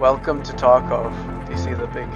Welcome to Tarkov. Do you see the big?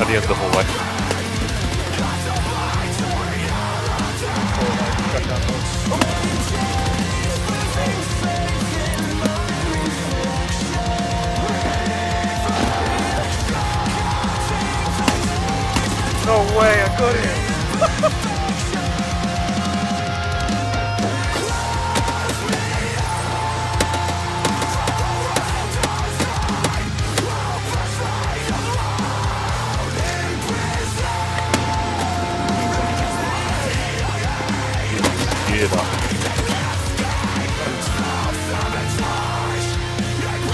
At the end of the hallway. No way! I got it. Geared up.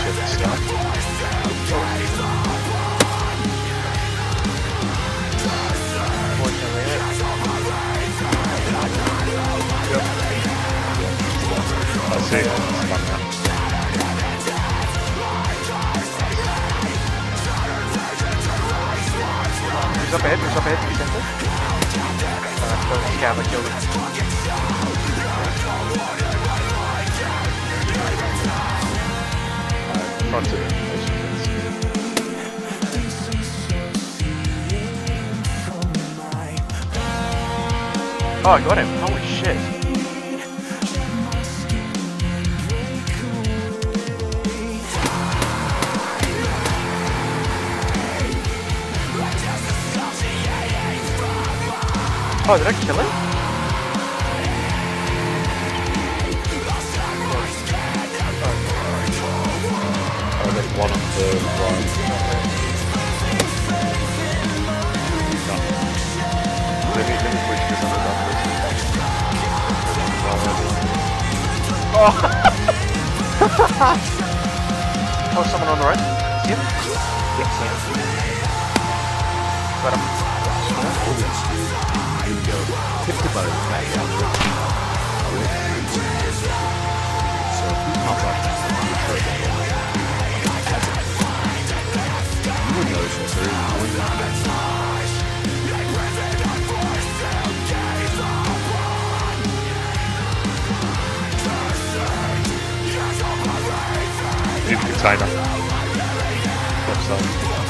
Shit, stuff. I see. It's done now. He's up ahead. He's up ahead. He's center. Uh, so scav, I killed him. Front. Oh, I got him. Holy shit. Oh, did I kill him? The the Oh, someone on the right. See him? Yes, see him. Got him. Tip the boat back out. Would notice that there is one In container. Left